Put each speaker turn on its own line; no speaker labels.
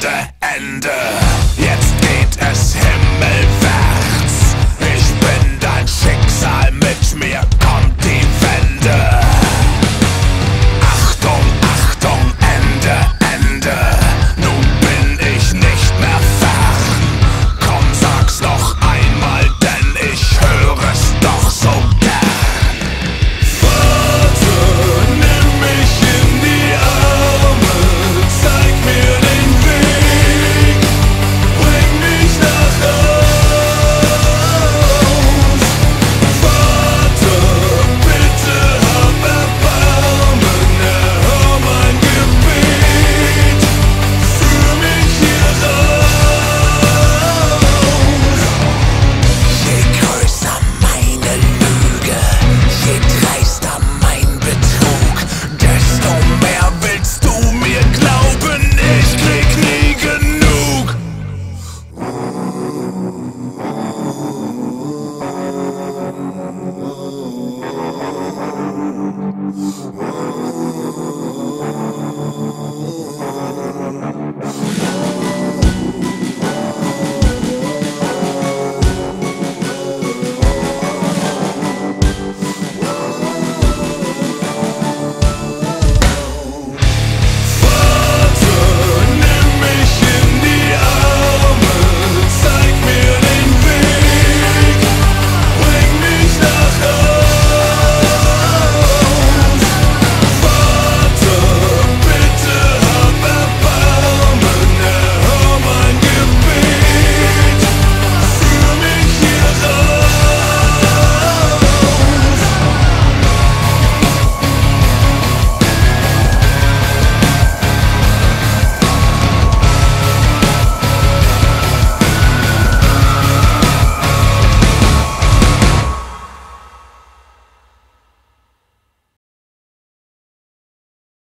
Ende, Ende. Jetzt geht es hin.